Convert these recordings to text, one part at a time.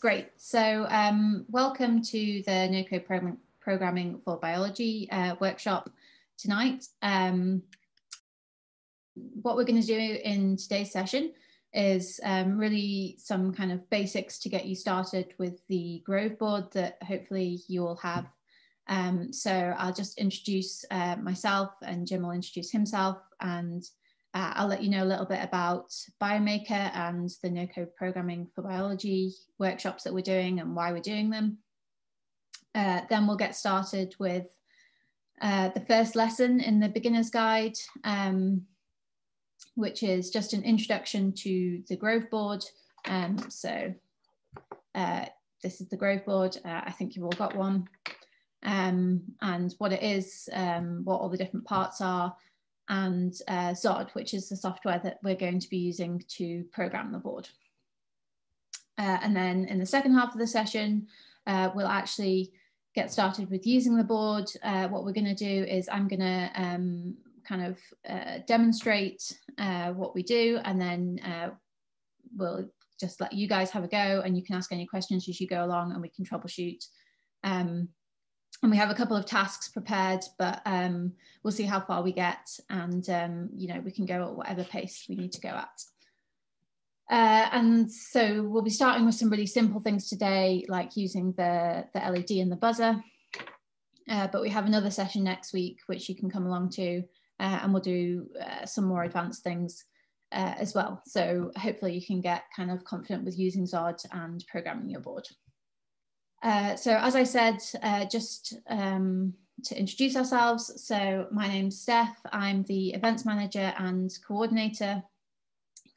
Great. So um, welcome to the No Code program Programming for Biology uh, workshop tonight. Um, what we're going to do in today's session is um, really some kind of basics to get you started with the Grove board that hopefully you all have. Um, so I'll just introduce uh, myself and Jim will introduce himself and uh, I'll let you know a little bit about Biomaker and the no code programming for biology workshops that we're doing and why we're doing them. Uh, then we'll get started with uh, the first lesson in the beginner's guide, um, which is just an introduction to the Grove board. Um, so uh, this is the Grove board. Uh, I think you've all got one. Um, and what it is, um, what all the different parts are, and uh, XOD, which is the software that we're going to be using to program the board. Uh, and then in the second half of the session, uh, we'll actually get started with using the board. Uh, what we're going to do is I'm going to um, kind of uh, demonstrate uh, what we do, and then we'll just let you guys have a go, and you can ask any questions as you go along, and we can troubleshoot. Um, and we have a couple of tasks prepared, but um, we'll see how far we get, and um, you know we can go at whatever pace we need to go at. Uh, and so we'll be starting with some really simple things today, like using the, the LED and the buzzer. Uh, but we have another session next week, which you can come along to, uh, and we'll do uh, some more advanced things uh, as well. So hopefully you can get kind of confident with using XOD and programming your board. Uh, so as I said, uh, just um, to introduce ourselves, so my name's Steph, I'm the events manager and coordinator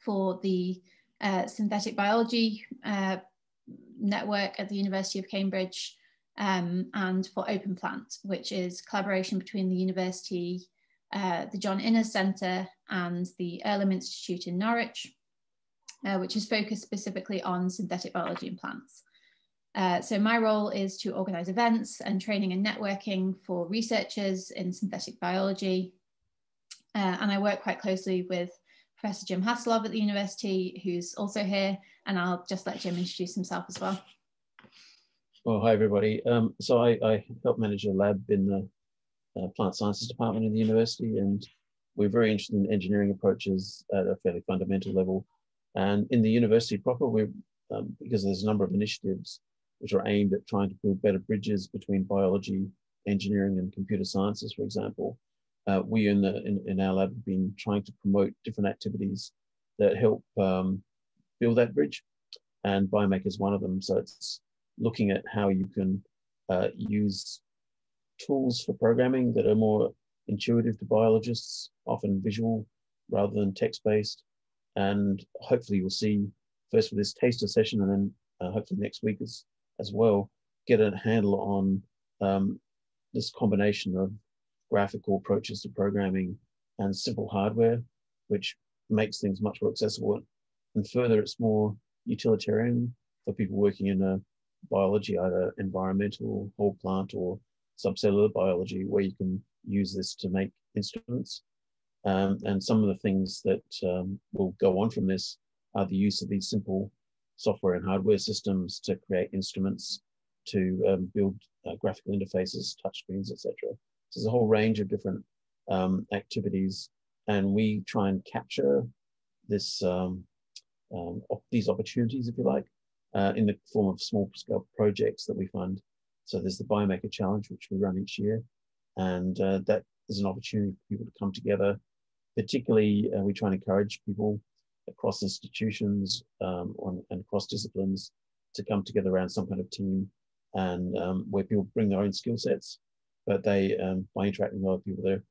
for the uh, synthetic biology uh, network at the University of Cambridge um, and for OpenPlant, which is collaboration between the university, uh, the John Innes Centre and the Earlham Institute in Norwich, which is focused specifically on synthetic biology and plants. Uh, so my role is to organise events and training and networking for researchers in synthetic biology. Uh, and I work quite closely with Professor Jim Haseloff at the university, who's also here. And I'll just let Jim introduce himself as well. Well, hi everybody. Um, so I, I, help manage a lab in the uh, plant sciences department in the university, and we're very interested in engineering approaches at a fairly fundamental level. And in the university proper, we're um, because there's a number of initiatives which are aimed at trying to build better bridges between biology, engineering, and computer sciences, for example. Uh, we in, the, in, in, our lab have been trying to promote different activities that help um, build that bridge, and Biomaker is one of them. So it's looking at how you can uh, use tools for programming that are more intuitive to biologists, often visual rather than text-based. And hopefully you'll see first with this taster session and then uh, hopefully next week is as well get a handle on um, this combination of graphical approaches to programming and simple hardware, which makes things much more accessible. And further, it's more utilitarian for people working in a biology, either environmental, whole plant, or subcellular biology, where you can use this to make instruments. Um, and some of the things that um, will go on from this are the use of these simple software and hardware systems to create instruments, to um, build uh, graphical interfaces, touchscreens, etc. So there's a whole range of different um, activities, and we try and capture this um, um op these opportunities, if you like, uh, in the form of small scale projects that we fund. So there's the Biomaker Challenge, which we run each year, and uh, that is an opportunity for people to come together. Particularly, uh, we try and encourage people across institutions um, on, and across disciplines to come together around some kind of team and um, where people bring their own skill sets, but they, um, by interacting with other people, they're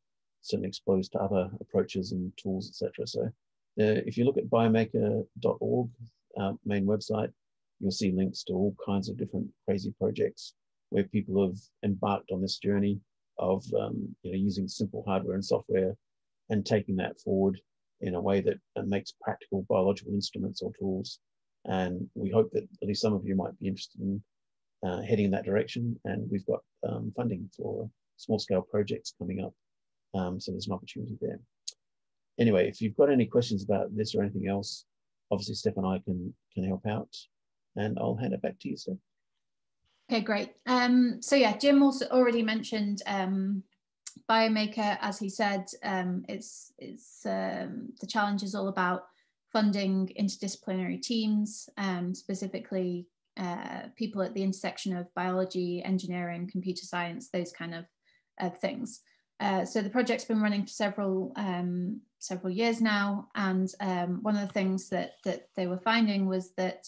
certainly exposed to other approaches and tools, etc. So uh, if you look at biomaker.org, uh, main website, you'll see links to all kinds of different crazy projects where people have embarked on this journey of um, you know, using simple hardware and software and taking that forward in a way that makes practical biological instruments or tools. And we hope that at least some of you might be interested in uh, heading in that direction. And we've got um, funding for small scale projects coming up. Um, so there's an opportunity there. Anyway, if you've got any questions about this or anything else, obviously Steph and I can, can help out. and I'll hand it back to you, Steph. Okay, great. Um, so yeah, Jim also already mentioned um, Biomaker, as he said, um, it's, it's um, the challenge is all about funding interdisciplinary teams, um, specifically uh, people at the intersection of biology, engineering, computer science, those kind of, of things. Uh, so the project's been running for several um, several years now, and um, one of the things that that they were finding was that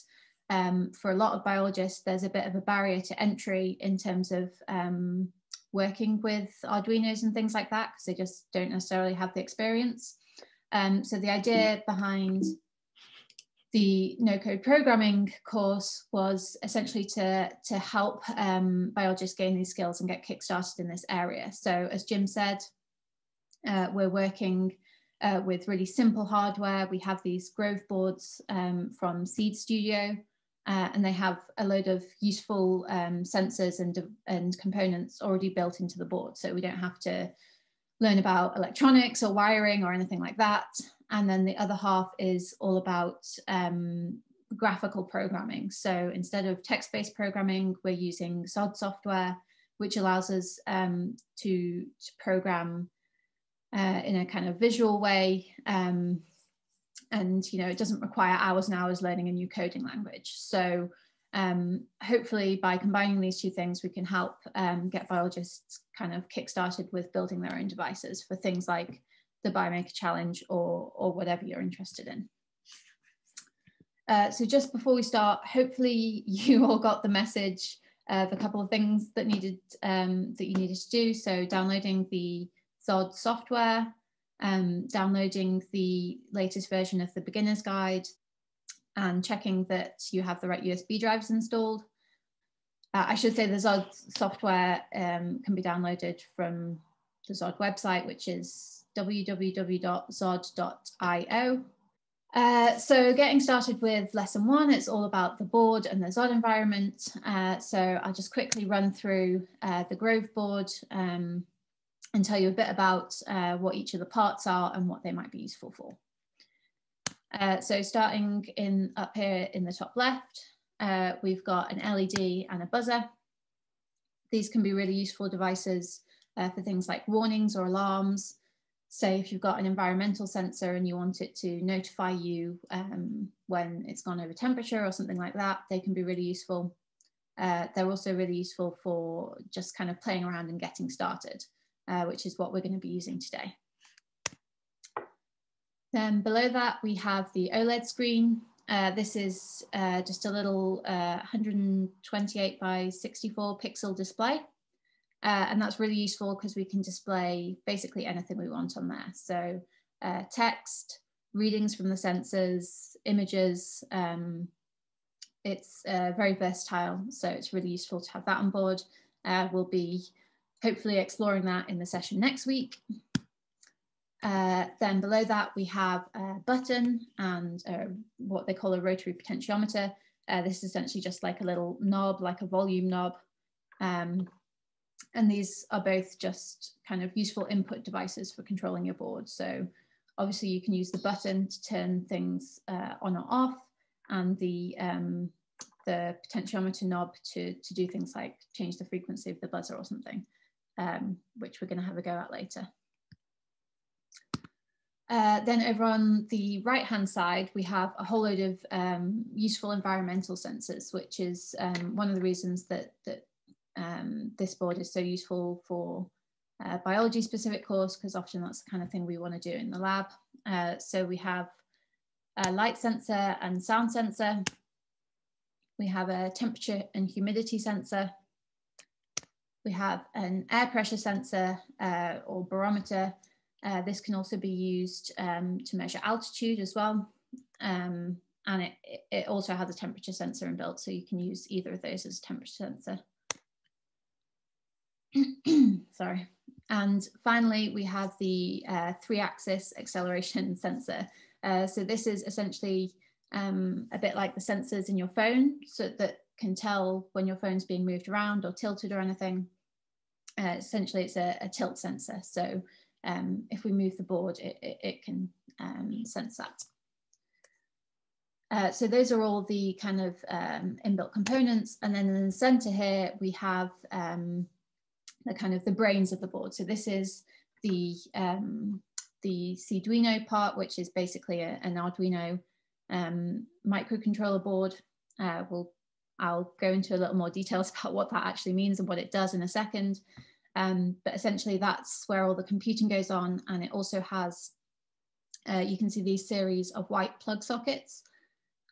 um, for a lot of biologists, there's a bit of a barrier to entry in terms of um, working with Arduinos and things like that because they just don't necessarily have the experience. Um, so the idea behind the no code programming course was essentially to, to help um, biologists gain these skills and get kickstarted in this area. So as Jim said, uh, we're working uh, with really simple hardware. We have these Grove boards um, from Seeed Studio, uh, and they have a load of useful um, sensors and, and components already built into the board. So we don't have to learn about electronics or wiring or anything like that. And then the other half is all about um, graphical programming. So instead of text-based programming, we're using XOD software, which allows us um, to, to program uh, in a kind of visual way um, and you know it doesn't require hours and hours learning a new coding language. So um, hopefully by combining these two things we can help um, get biologists kind of kick-started with building their own devices for things like the biomaker challenge or or whatever you're interested in. Uh, so just before we start hopefully you all got the message of a couple of things that needed um, that you needed to do. So downloading the XOD software um, downloading the latest version of the beginner's guide and checking that you have the right USB drives installed. Uh, I should say the XOD software um, can be downloaded from the XOD website, which is www.xod.io. Uh, so getting started with lesson one, it's all about the board and the XOD environment. Uh, so I'll just quickly run through uh, the Grove board, um, and tell you a bit about uh, what each of the parts are and what they might be useful for. Uh, so starting in up here in the top left, uh, we've got an LED and a buzzer. These can be really useful devices uh, for things like warnings or alarms. Say if you've got an environmental sensor and you want it to notify you um, when it's gone over temperature or something like that, they can be really useful. Uh, they're also really useful for just kind of playing around and getting started uh, which is what we're going to be using today. Then below that, we have the OLED screen. Uh, this is uh, just a little 128 uh, by 64 pixel display. Uh, and that's really useful because we can display basically anything we want on there. So uh, text, readings from the sensors, images. Um, it's very versatile, so it's really useful to have that on board. we'll be hopefully exploring that in the session next week. Uh, then below that, we have a button and uh, what they call a rotary potentiometer. Uh, this is essentially just like a little knob, like a volume knob. Um, and these are both just kind of useful input devices for controlling your board. So obviously you can use the button to turn things uh, on or off and the, um, the potentiometer knob to, to do things like change the frequency of the buzzer or something um, which we're going to have a go at later. Uh, then over on the right hand side, we have a whole load of um, useful environmental sensors, which is um, one of the reasons that, that um, this board is so useful for uh, biology specific course, because often that's the kind of thing we want to do in the lab. Uh, so we have a light sensor and sound sensor. We have a temperature and humidity sensor. We have an air pressure sensor uh, or barometer. Uh, this can also be used um, to measure altitude as well. Um, and it, it also has a temperature sensor inbuilt, so you can use either of those as a temperature sensor. Sorry. And finally, we have the uh, three-axis acceleration sensor. Uh, so this is essentially um, a bit like the sensors in your phone, so that can tell when your phone's being moved around or tilted or anything. Uh, essentially, it's a, a, tilt sensor. So um, if we move the board, it, it, it can um, sense that. Uh, so those are all the kind of um, inbuilt components. And then in the center here, we have um, the kind of the brains of the board. So this is the, um, the Seeeduino part, which is basically a, an Arduino um, microcontroller board. Uh, we'll, I'll go into a little more details about what that actually means and what it does in a second. Um, but essentially that's where all the computing goes on. And it also has, uh, you can see these series of white plug sockets.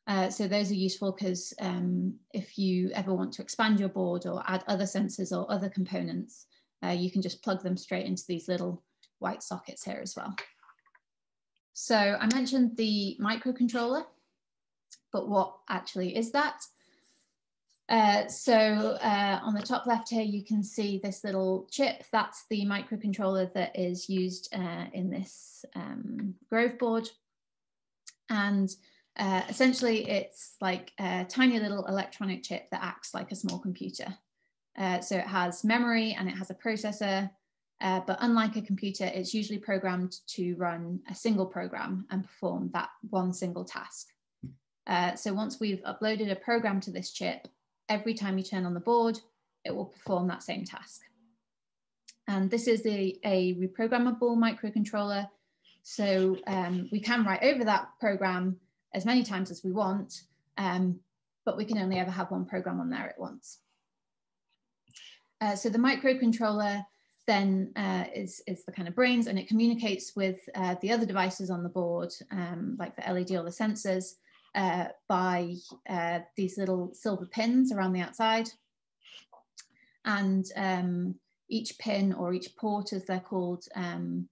Uh, so those are useful because um, if you ever want to expand your board or add other sensors or other components, uh, you can just plug them straight into these little white sockets here as well. So I mentioned the microcontroller, but what actually is that? Uh, so uh, on the top left here, you can see this little chip. That's the microcontroller that is used uh, in this um, Grove board. And uh, essentially, it's like a tiny little electronic chip that acts like a small computer. Uh, so it has memory and it has a processor, but unlike a computer, it's usually programmed to run a single program and perform that one single task. So once we've uploaded a program to this chip, every time you turn on the board, it will perform that same task. And this is a, a reprogrammable microcontroller. So um, we can write over that program as many times as we want, um, but we can only ever have one program on there at once. Uh, so the microcontroller then uh, is, is the kind of brains and it communicates with uh, the other devices on the board, um, like the LED or the sensors, uh, by uh, these little silver pins around the outside. And um, each pin or each port, as they're called um,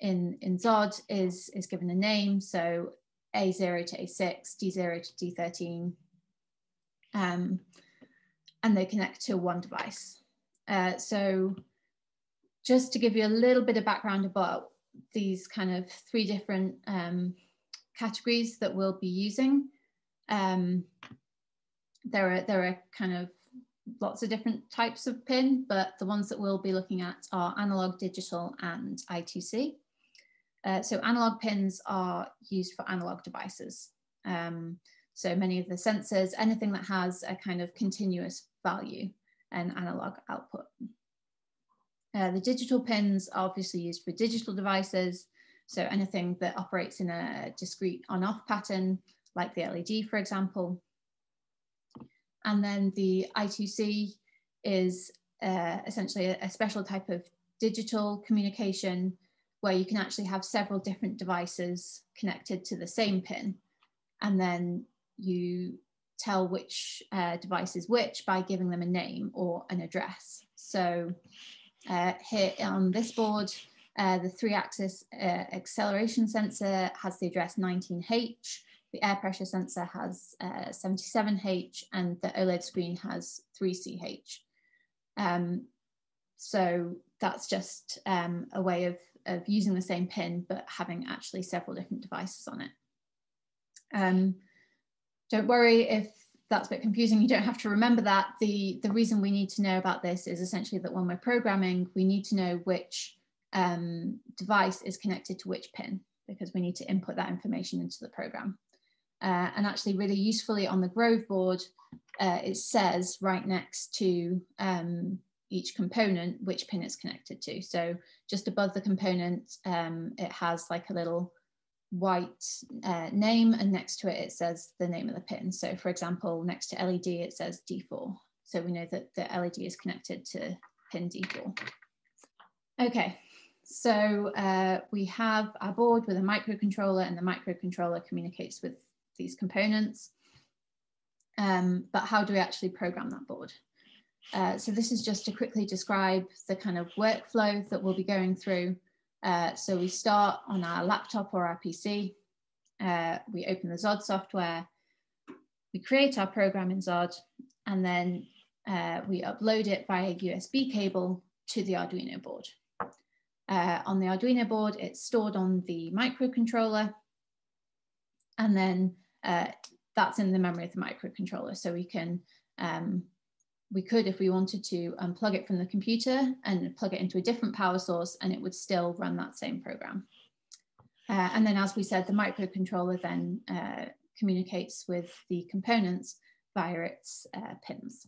in, in XOD, is, is given a name. So a0 to A6, D0 to D13. Um, and they connect to one device. Uh, so just to give you a little bit of background about these kind of three different um, categories that we'll be using. Um, there are there are kind of lots of different types of pin, but the ones that we'll be looking at are analog, digital, and I2C. Uh, so analog pins are used for analog devices. Um, so many of the sensors, anything that has a kind of continuous value and analog output. Uh, the digital pins are obviously used for digital devices. So anything that operates in a discrete on-off pattern, like the LED, for example. And then the I2C is uh, essentially a, special type of digital communication where you can actually have several different devices connected to the same pin. And then you tell which uh, device is which by giving them a name or an address. So uh, here on this board, uh, the three axis uh, acceleration sensor has the address 19H, the air pressure sensor has 77H, uh, and the OLED screen has 3CH. Um, so that's just um, a way of of using the same pin, but having actually several different devices on it. Um, don't worry if that's a bit confusing, you don't have to remember that. The, the reason we need to know about this is essentially that when we're programming, we need to know which um, device is connected to which pin because we need to input that information into the program. Uh, and actually really usefully on the Grove board, uh, it says right next to um, each component which pin it's connected to. So just above the component, um, it has like a little white uh, name and next to it, it says the name of the pin. So for example, next to LED, it says D4. So we know that the LED is connected to pin D4. Okay, so uh, we have our board with a microcontroller and the microcontroller communicates with these components. Um, but how do we actually program that board? Uh, so this is just to quickly describe the kind of workflow that we'll be going through. Uh, so we start on our laptop or our PC. Uh, we open the XOD software. We create our program in XOD, and then uh, we upload it via USB cable to the Arduino board. Uh, on the Arduino board, it's stored on the microcontroller, and then that's in the memory of the microcontroller. So we can um, we could, if we wanted to, unplug it from the computer and plug it into a different power source and it would still run that same program. Uh, and then as we said, the microcontroller then uh, communicates with the components via its uh, pins.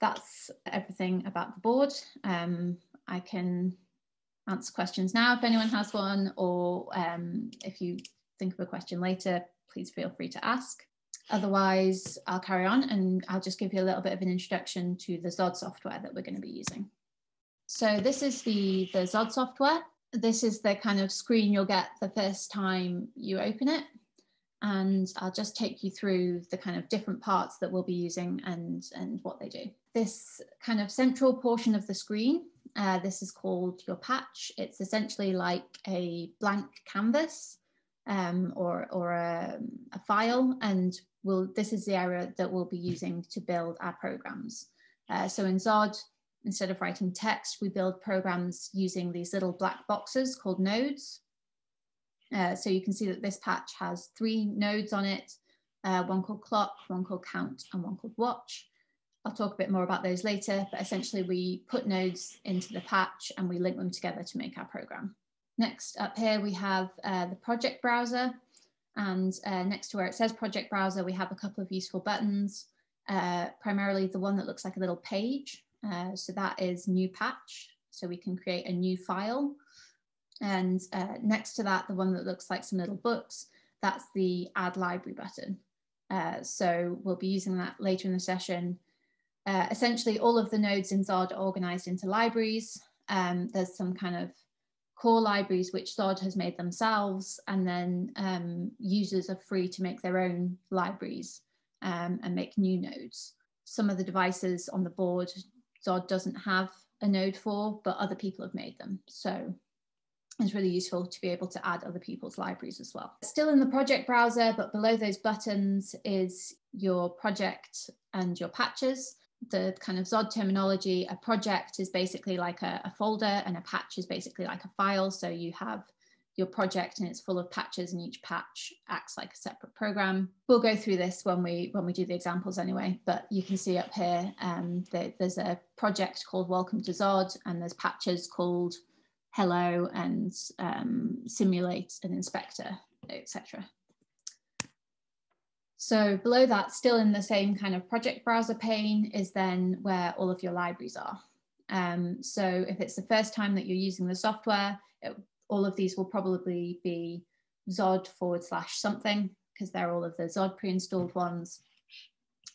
That's everything about the board. Um, I can answer questions now if anyone has one, or um, if you think of a question later, please feel free to ask. Otherwise, I'll carry on and I'll just give you a little bit of an introduction to the XOD software that we're going to be using. So this is the, the XOD software. This is the kind of screen you'll get the first time you open it. And I'll just take you through the kind of different parts that we'll be using and, and what they do. This kind of central portion of the screen, uh, this is called your patch. It's essentially like a blank canvas um, or, or a, a, file. And we'll, this is the area that we'll be using to build our programs. Uh, so in XOD, instead of writing text, we build programs using these little black boxes called nodes. Uh, so you can see that this patch has three nodes on it, uh, one called clock, one called count, and one called watch. I'll talk a bit more about those later, but essentially we put nodes into the patch and we link them together to make our program. Next up here, we have uh, the project browser. And uh, next to where it says project browser, we have a couple of useful buttons, uh, primarily the one that looks like a little page. Uh, so that is new patch. So we can create a new file. And uh, next to that, the one that looks like some little books, that's the add library button. Uh, so we'll be using that later in the session. Essentially, all of the nodes in XOD are organized into libraries. Um, there's some kind of core libraries which XOD has made themselves, and then um, users are free to make their own libraries um, and make new nodes. Some of the devices on the board XOD doesn't have a node for, but other people have made them. So it's really useful to be able to add other people's libraries as well. Still in the project browser, but below those buttons is your project and your patches the kind of XOD terminology, a project is basically like a, a, folder and a patch is basically like a file. So you have your project and it's full of patches and each patch acts like a separate program. We'll go through this when we when we do the examples anyway, but you can see up here um, that there's a project called Welcome to XOD and there's patches called Hello and um, Simulate and Inspector, etc. So below that, still in the same kind of project browser pane is then where all of your libraries are. Um, so if it's the first time that you're using the software, it, all of these will probably be XOD forward slash something because they're all of the XOD pre-installed ones.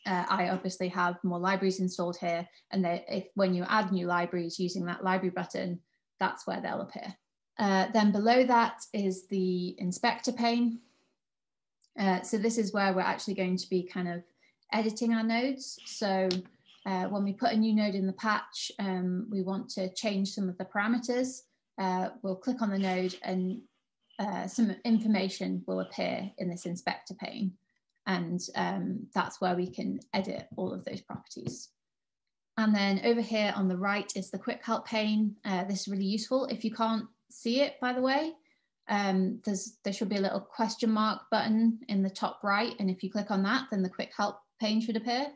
Uh, I obviously have more libraries installed here and they, if when you add new libraries using that library button, that's where they'll appear. Uh, then below that is the inspector pane. Uh, so this is where we're actually going to be kind of editing our nodes. So uh, when we put a new node in the patch, um, we want to change some of the parameters. Uh, we'll click on the node and uh, some information will appear in this inspector pane. And um, that's where we can edit all of those properties. And then over here on the right is the quick help pane. Uh, this is really useful. If you can't see it, by the way, um, there's, there should be a little question mark button in the top right. And if you click on that, then the quick help pane should appear.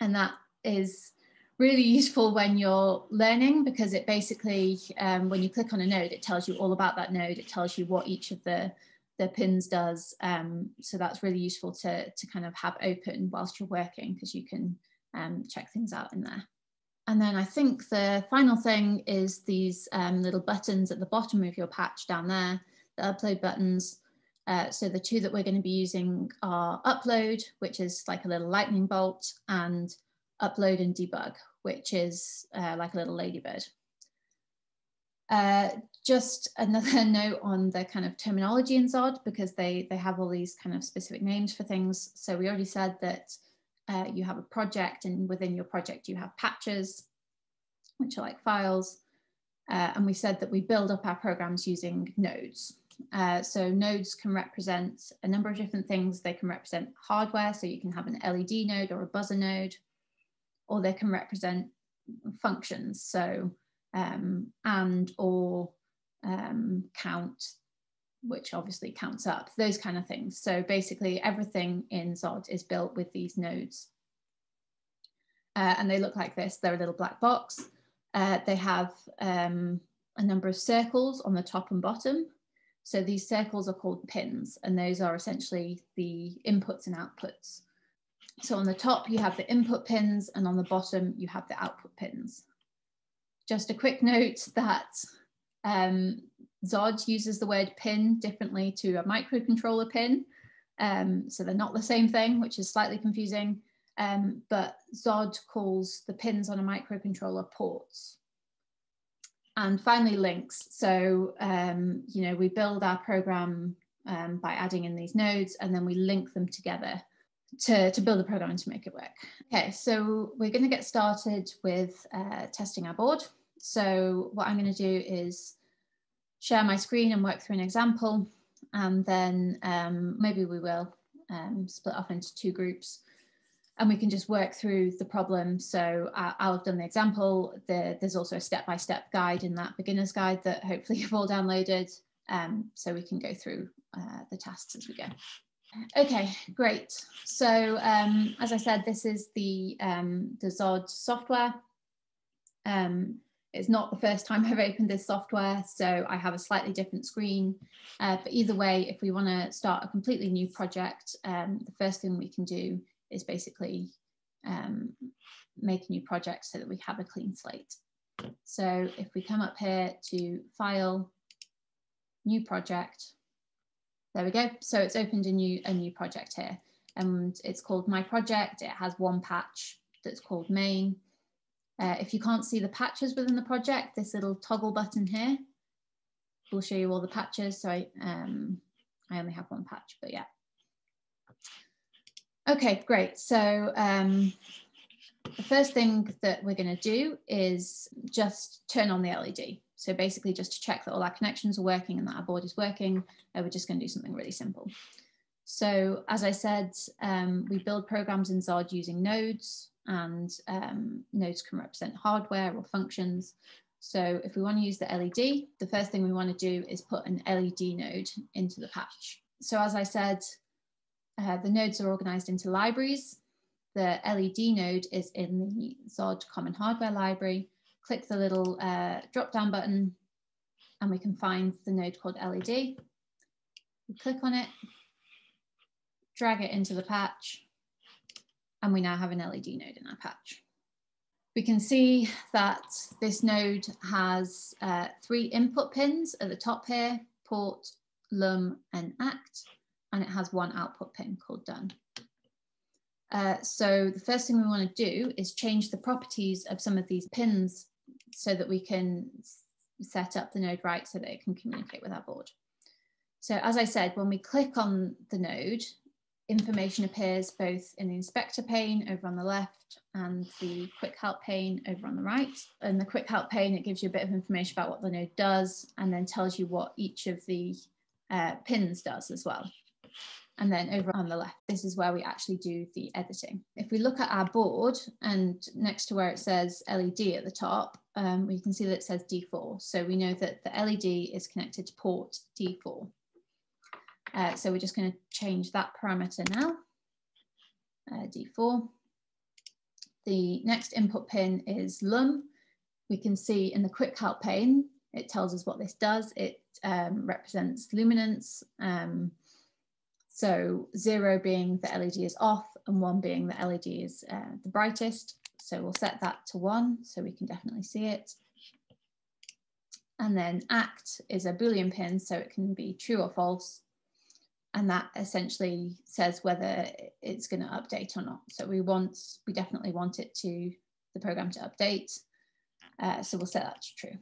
And that is really useful when you're learning because it basically, um, when you click on a node, it tells you all about that node. It tells you what each of the, the pins does. Um, so that's really useful to, to kind of have open whilst you're working because you can um, check things out in there. And then I think the final thing is these um, little buttons at the bottom of your patch down there, the upload buttons. Uh, so the two that we're going to be using are upload, which is like a little lightning bolt, and upload and debug, which is uh, like a little ladybird. Uh, just another note on the kind of terminology in XOD, because they, they have all these kind of specific names for things. So we already said that uh, you have a project and within your project you have patches, which are like files. Uh, and we said that we build up our programs using nodes. Uh, so nodes can represent a number of different things. They can represent hardware, so you can have an LED node or a buzzer node, or they can represent functions, so um, and or um, count which obviously counts up, those kind of things. So basically everything in XOD is built with these nodes. Uh, and they look like this, they're a little black box. Uh, they have um, a number of circles on the top and bottom. So these circles are called pins, and those are essentially the inputs and outputs. So on the top, you have the input pins, and on the bottom, you have the output pins. Just a quick note that um, Xod uses the word pin differently to a microcontroller pin. Um, so they're not the same thing, which is slightly confusing. Um, but XOD calls the pins on a microcontroller ports. And finally, links. So, um, you know, we build our program um, by adding in these nodes and then we link them together to, to build the program and to make it work. Okay, so we're going to get started with uh, testing our board. So what I'm going to do is share my screen and work through an example, and then um, maybe we will um, split off into two groups and we can just work through the problem. So uh, I'll have done the example. The, there's also a step-by-step -step guide in that beginner's guide that hopefully you've all downloaded. Um, so we can go through uh, the tasks as we go. Okay, great. So um, as I said, this is the, um, the Xod software. Um, it's not the first time I've opened this software, so I have a slightly different screen. Uh, but either way, if we want to start a completely new project, um, the first thing we can do is basically um, make a new project so that we have a clean slate. So if we come up here to File, New Project, there we go. So it's opened a new, a new project here and it's called My Project. It has one patch that's called Main. Uh, if you can't see the patches within the project, this little toggle button here will show you all the patches. So I, um, I only have one patch, but yeah. Okay, great. So um, the first thing that we're going to do is just turn on the LED. So basically just to check that all our connections are working and that our board is working, uh, we're just going to do something really simple. So as I said, um, we build programs in Xod using nodes and um, nodes can represent hardware or functions. So if we want to use the LED, the first thing we want to do is put an LED node into the patch. So as I said, uh, the nodes are organized into libraries. The LED node is in the Xod Common Hardware Library. Click the little uh, drop down button and we can find the node called LED. We click on it, drag it into the patch, and we now have an LED node in our patch. We can see that this node has uh, three input pins at the top here, port, lum, and act and it has one output pin called done. Uh, so the first thing we want to do is change the properties of some of these pins so that we can set up the node right so that it can communicate with our board. So as I said, when we click on the node, information appears both in the inspector pane over on the left and the quick help pane over on the right. In the quick help pane, it gives you a bit of information about what the node does and then tells you what each of the uh, pins does as well. And then over on the left, this is where we actually do the editing. If we look at our board and next to where it says LED at the top, um, we can see that it says D4. So we know that the LED is connected to port D4. Uh, so we're just going to change that parameter now, uh, D4. The next input pin is LUM. We can see in the quick help pane, it tells us what this does. It um, represents luminance. Um, so zero being the LED is off and one being the LED is uh, the brightest. So we'll set that to one so we can definitely see it. And then act is a Boolean pin, so it can be true or false. And that essentially says whether it's going to update or not. So we want, we definitely want it to, the program to update. Uh, so we'll set that to true.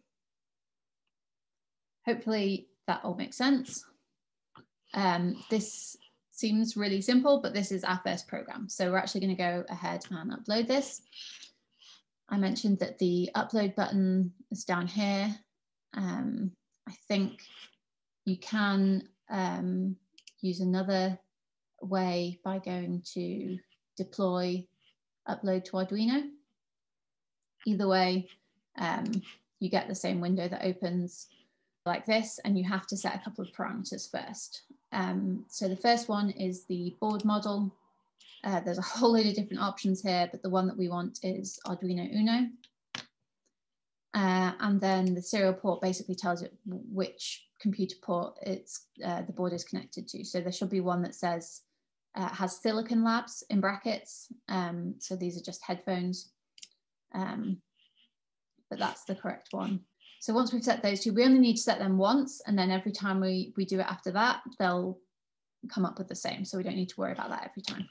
Hopefully that all makes sense. Um, this seems really simple, but this is our first program. So we're actually going to go ahead and upload this. I mentioned that the upload button is down here. Um, I think you can um, use another way by going to deploy upload to Arduino. Either way, um, you get the same window that opens like this and you have to set a couple of parameters first. Um, so the first one is the board model. Uh, there's a whole load of different options here, but the one that we want is Arduino Uno. Uh, and then the serial port basically tells it which computer port it's uh, the board is connected to. So there should be one that says uh, has Silicon Labs in brackets. Um, so these are just headphones, um, but that's the correct one. So once we've set those two, we only need to set them once, and then every time we, we do it after that, they'll come up with the same. So we don't need to worry about that every time.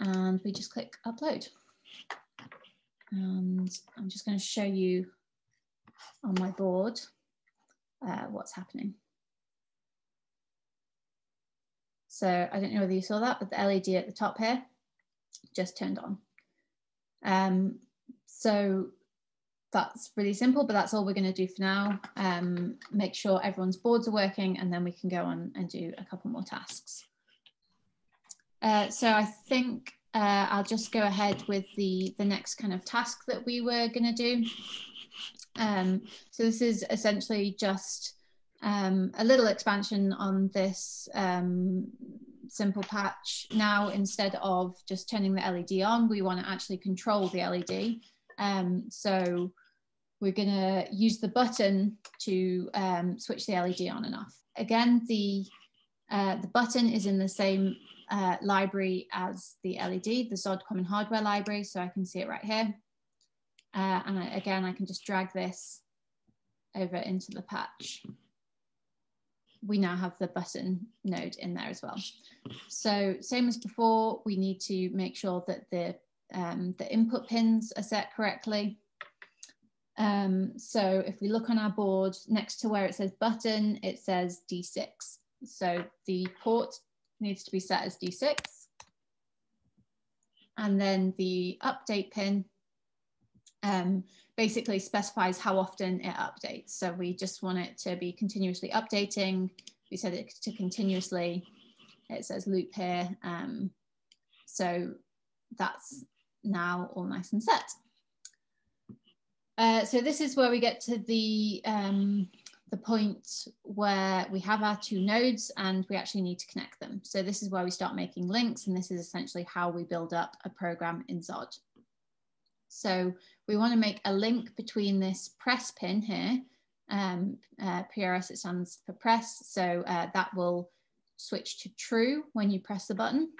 And we just click upload. And I'm just going to show you on my board uh, what's happening. So I don't know whether you saw that, but the LED at the top here just turned on. Um, so that's really simple, but that's all we're going to do for now. Um, make sure everyone's boards are working and then we can go on and do a couple more tasks. Uh, so I think uh, I'll just go ahead with the, the next kind of task that we were going to do. Um, so this is essentially just um, a little expansion on this um, simple patch. Now, instead of just turning the LED on, we want to actually control the LED. Um, so we're going to use the button to um, switch the LED on and off. Again, the, uh, the button is in the same uh, library as the LED, the XOD Common Hardware Library, so I can see it right here. Uh, and I, again, I can just drag this over into the patch. We now have the button node in there as well. So same as before, we need to make sure that the, um, the input pins are set correctly. Um, so if we look on our board next to where it says button, it says D6. So the port needs to be set as D6. And then the update pin um, basically specifies how often it updates. So we just want it to be continuously updating. We set it to continuously, it says loop here. Um, so that's now all nice and set. Uh, so this is where we get to the, um, the point where we have our two nodes and we actually need to connect them. So this is where we start making links and this is essentially how we build up a program in XOD. So we want to make a link between this press pin here, um, uh, PRS it stands for press, so uh, that will switch to true when you press the button.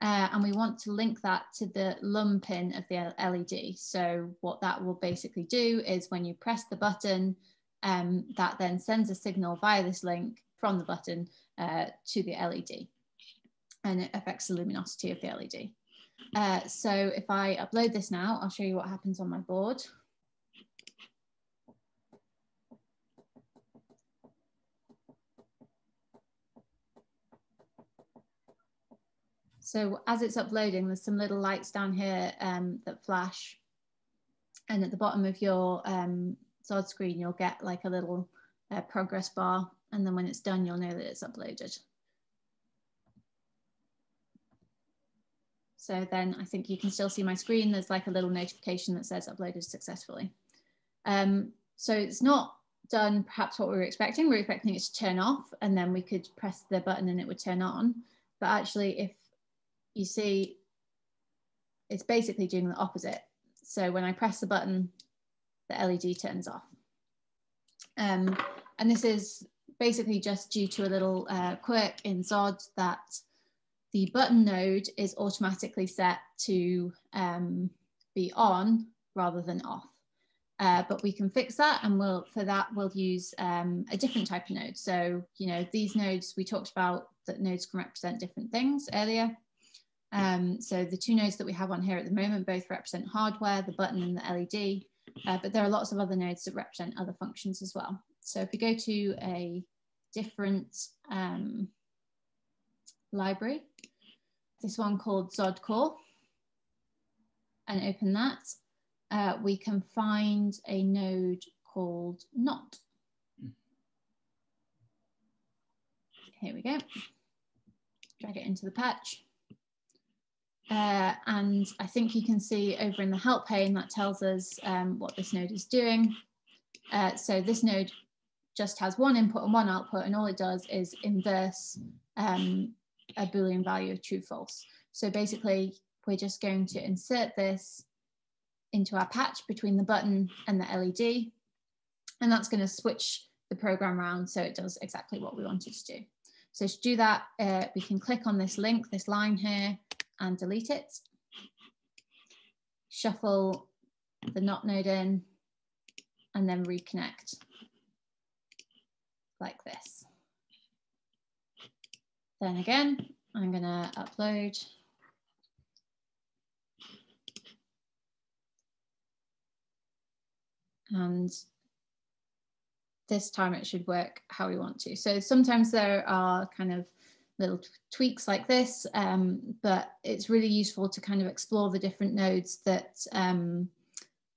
Uh, and we want to link that to the LUM pin of the LED. So what that will basically do is when you press the button, um, that then sends a signal via this link from the button uh, to the LED. And it affects the luminosity of the LED. Uh, so if I upload this now, I'll show you what happens on my board. So as it's uploading, there's some little lights down here um, that flash. And at the bottom of your um, XOD screen, you'll get like a little uh, progress bar. And then when it's done, you'll know that it's uploaded. So then I think you can still see my screen. There's like a little notification that says uploaded successfully. Um, so it's not done perhaps what we were expecting. We are expecting it to turn off and then we could press the button and it would turn on. But actually if you see, it's basically doing the opposite. So when I press the button, the LED turns off. Um, and this is basically just due to a little uh, quirk in XOD that the button node is automatically set to um, be on rather than off. Uh, but we can fix that and we'll, for that we'll use um, a different type of node. So, you know, these nodes, we talked about that nodes can represent different things earlier. Um, so the two nodes that we have on here at the moment both represent hardware, the button and the LED, uh, but there are lots of other nodes that represent other functions as well. So if we go to a different um, library, this one called XOD Core, and open that, uh, we can find a node called not. Here we go. Drag it into the patch. Uh, and I think you can see over in the help pane that tells us um, what this node is doing. Uh, so this node just has one input and one output, and all it does is inverse um, a Boolean value of true false. So basically, we're just going to insert this into our patch between the button and the LED. And that's going to switch the program around so it does exactly what we want it to do. So to do that, uh, we can click on this link, this line here, and delete it. Shuffle the not node in, and then reconnect like this. Then again, I'm going to upload. And this time it should work how we want to. So sometimes there are kind of little tweaks like this, um, but it's really useful to kind of explore the different nodes that um,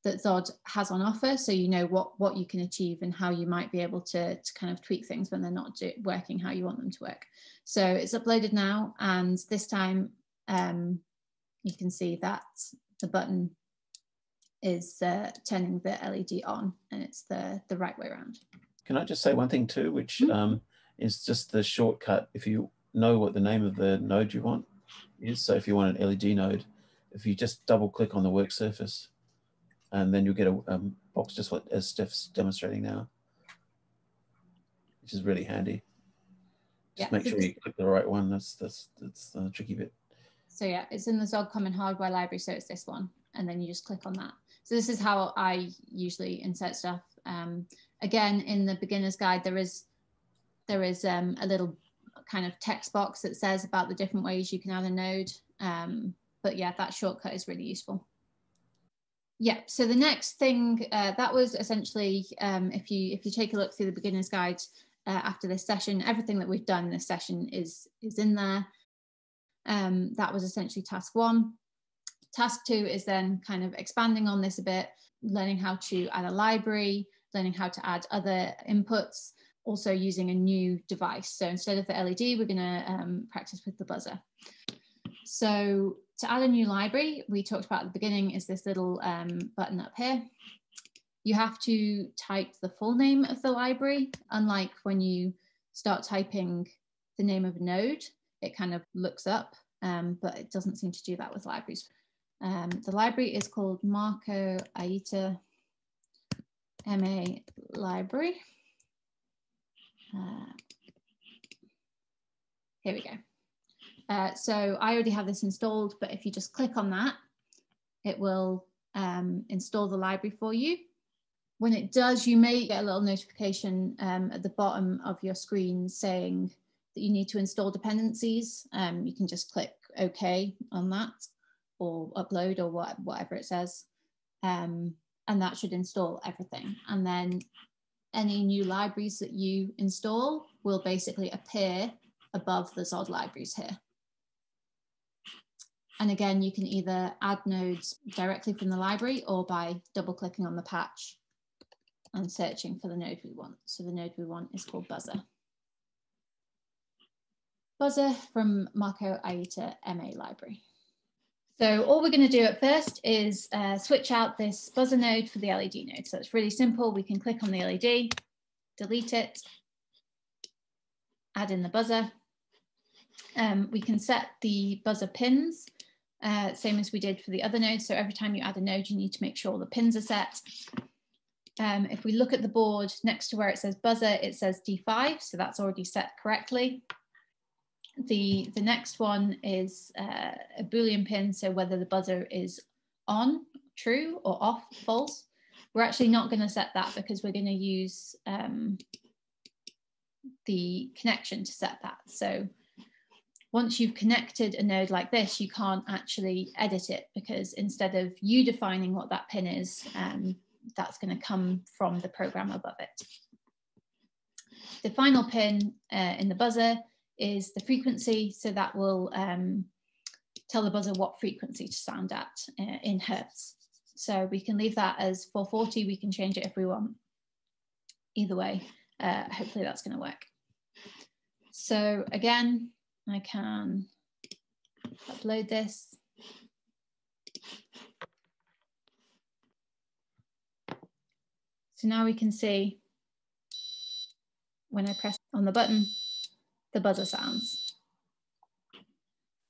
that XOD has on offer, so you know what what you can achieve and how you might be able to, to kind of tweak things when they're not do, working how you want them to work. So it's uploaded now, and this time um, you can see that the button is uh, turning the LED on, and it's the the right way around. Can I just say one thing too, which mm -hmm. um, is just the shortcut. If you know what the name of the node you want is, so if you want an LED node, if you just double click on the work surface, and then you'll get a um, box just what as Steph's demonstrating now, which is really handy. Just yeah, make sure you click the right one. That's that's that's the tricky bit. So yeah, it's in the XOD Common Hardware Library, so it's this one, and then you just click on that. So this is how I usually insert stuff. Um, again, in the beginner's guide, there is there is um, a little kind of text box that says about the different ways you can add a node. Um, but yeah, that shortcut is really useful. Yeah, so the next thing, uh, that was essentially, um, if you if you take a look through the beginner's guide uh, after this session, everything that we've done in this session is, is in there. Um, that was essentially task one. Task two is then kind of expanding on this a bit, learning how to add a library, learning how to add other inputs, also using a new device. So instead of the LED, we're gonna um, practice with the buzzer. So to add a new library, we talked about at the beginning is this little um, button up here. You have to type the full name of the library, unlike when you start typing the name of a node, it kind of looks up, um, but it doesn't seem to do that with libraries. Um, the library is called Marco Aita MA Library. Uh, here we go. Uh, so I already have this installed, but if you just click on that, it will um, install the library for you. When it does, you may get a little notification um, at the bottom of your screen saying that you need to install dependencies. Um, you can just click OK on that or upload or what, whatever it says. Um, and that should install everything. And then any new libraries that you install will basically appear above the XOD libraries here. And again, you can either add nodes directly from the library or by double clicking on the patch and searching for the node we want. So the node we want is called Buzzer. Buzzer from Marco Aita MA library. So all we're going to do at first is uh, switch out this buzzer node for the LED node. So it's really simple. We can click on the LED, delete it, add in the buzzer. Um, we can set the buzzer pins uh, same as we did for the other nodes. So every time you add a node, you need to make sure the pins are set. Um, if we look at the board next to where it says buzzer, it says D5, so that's already set correctly. The, the next one is uh, a Boolean pin, so whether the buzzer is on, true, or off, false. We're actually not going to set that because we're going to use um, the connection to set that. So once you've connected a node like this, you can't actually edit it because instead of you defining what that pin is, um, that's going to come from the program above it. The final pin uh, in the buzzer is the frequency, so that will um, tell the buzzer what frequency to sound at uh, in hertz. So we can leave that as 440, we can change it if we want. Either way, uh, hopefully that's going to work. So again, I can upload this. So now we can see when I press on the button, the buzzer sounds.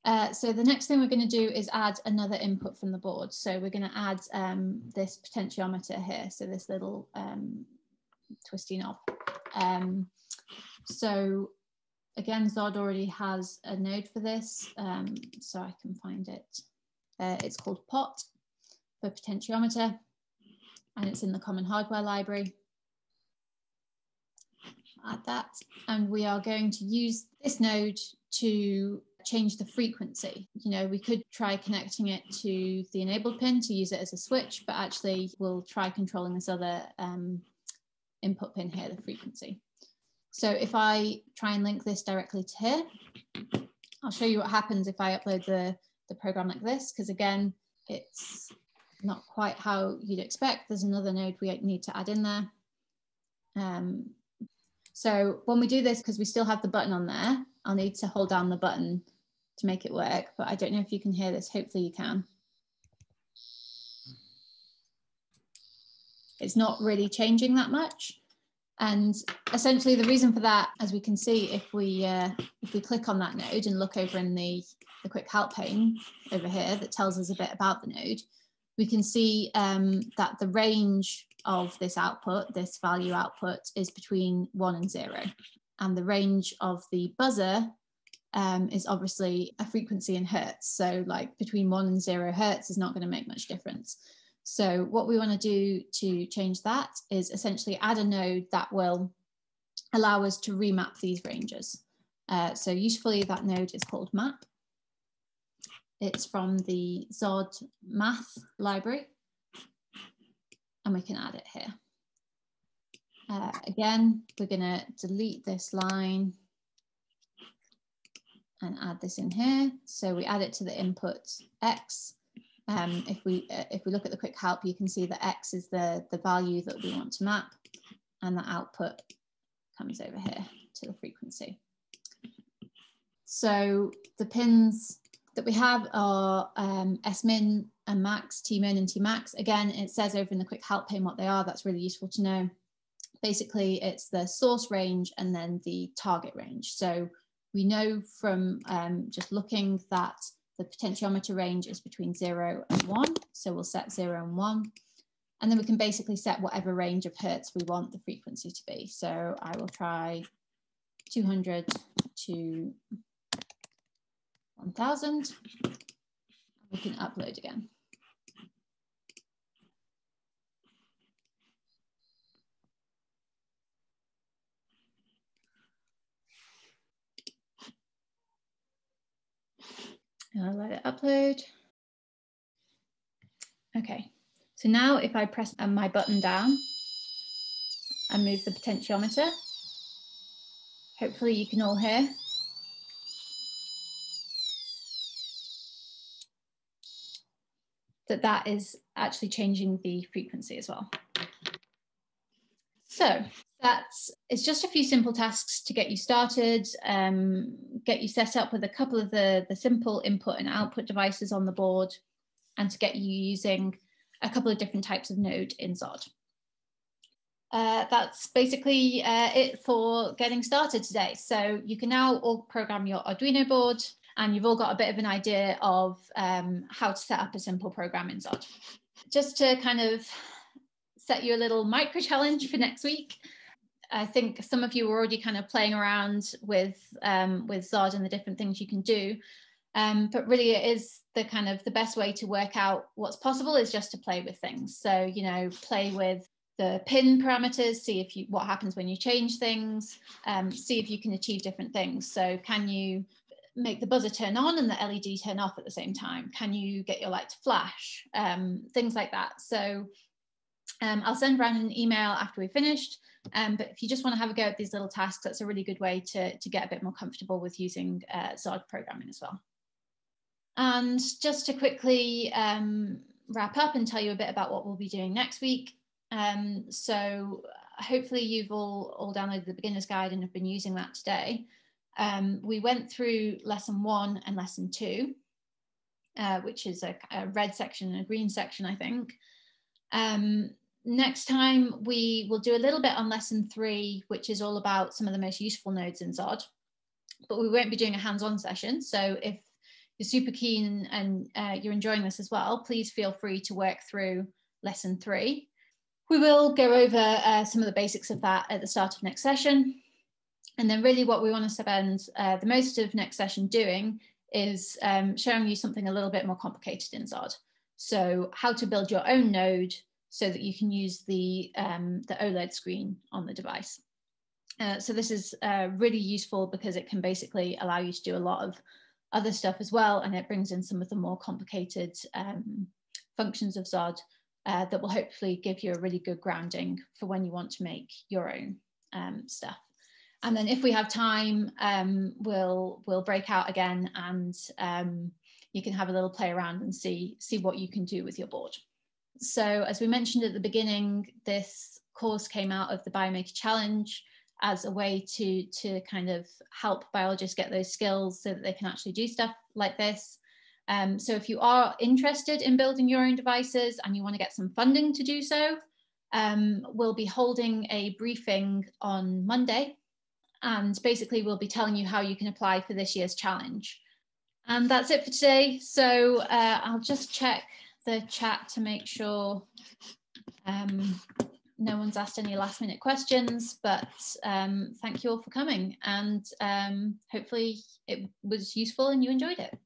Uh, so the next thing we're going to do is add another input from the board. So we're going to add um, this potentiometer here. So this little um, twisty knob. Um, so again, XOD already has a node for this, um, so I can find it. Uh, it's called POT for potentiometer, and it's in the Common Hardware Library. Add that, and we are going to use this node to change the frequency. You know, we could try connecting it to the enabled pin to use it as a switch, but actually we'll try controlling this other um, input pin here, the frequency. So if I try and link this directly to here, I'll show you what happens if I upload the, the program like this, because again, it's not quite how you'd expect. There's another node we need to add in there. Um, so when we do this, because we still have the button on there, I'll need to hold down the button to make it work, but I don't know if you can hear this. Hopefully you can. It's not really changing that much. And essentially the reason for that, as we can see, if we uh, if we click on that node and look over in the, the quick help pane over here that tells us a bit about the node, we can see um, that the range of this output, this value output, is between one and zero. And the range of the buzzer um, is obviously a frequency in hertz. So like between one and zero hertz is not going to make much difference. So what we want to do to change that is essentially add a node that will allow us to remap these ranges. Uh, so usefully that node is called map. It's from the XOD math library and we can add it here. Uh, again, we're going to delete this line and add this in here. So we add it to the input X. Um, if we uh, if we look at the quick help, you can see that X is the, the value that we want to map and the output comes over here to the frequency. So the pins that we have are um, SMIN and max, Tmin and Tmax. Again, it says over in the quick help pane what they are. That's really useful to know. Basically, it's the source range and then the target range. So we know from um, just looking that the potentiometer range is between zero and one. So we'll set zero and one. And then we can basically set whatever range of hertz we want the frequency to be. So I will try 200 to 1000. We can upload again. I'll let it upload. Okay, so now if I press um, my button down and move the potentiometer, hopefully you can all hear. That that is actually changing the frequency as well. So that's it's just a few simple tasks to get you started, um, get you set up with a couple of the, the simple input and output devices on the board, and to get you using a couple of different types of node in XOD. Uh, that's basically uh, it for getting started today. So you can now all program your Arduino board and you've all got a bit of an idea of um, how to set up a simple program in XOD. Just to kind of set you a little micro challenge for next week. I think some of you are already kind of playing around with um, with XOD and the different things you can do. Um, but really it is the kind of the best way to work out what's possible is just to play with things. So, you know, play with the pin parameters, see if you what happens when you change things, um, see if you can achieve different things. So can you make the buzzer turn on and the LED turn off at the same time? Can you get your light to flash? Um, things like that. So um, I'll send around an email after we've finished. Um, but if you just want to have a go at these little tasks, that's a really good way to, to get a bit more comfortable with using uh, XOD programming as well. And just to quickly um, wrap up and tell you a bit about what we'll be doing next week. Um, so hopefully you've all, all downloaded the beginner's guide and have been using that today. Um, we went through lesson one and lesson two, uh, which is a, a, red section and a green section, I think. Um, next time we will do a little bit on lesson three, which is all about some of the most useful nodes in XOD, but we won't be doing a hands-on session. So if you're super keen and uh, you're enjoying this as well, please feel free to work through lesson three. we will go over uh, some of the basics of that at the start of next session. And then really what we want to spend uh, the most of next session doing is um, showing you something a little bit more complicated in XOD. So how to build your own node so that you can use the, um, the OLED screen on the device. Uh, so this is uh, really useful because it can basically allow you to do a lot of other stuff as well, and it brings in some of the more complicated um, functions of XOD uh, that will hopefully give you a really good grounding for when you want to make your own um, stuff. And then if we have time, um, we'll we'll break out again and um, you can have a little play around and see, see what you can do with your board. So as we mentioned at the beginning, this course came out of the Biomaker Challenge as a way to, to kind of help biologists get those skills so that they can actually do stuff like this. Um, so if you are interested in building your own devices and you want to get some funding to do so, um, we'll be holding a briefing on Monday. And basically, we'll be telling you how you can apply for this year's challenge. And that's it for today. So uh, I'll just check the chat to make sure um, no one's asked any last minute questions, but um, thank you all for coming and um, hopefully it was useful and you enjoyed it.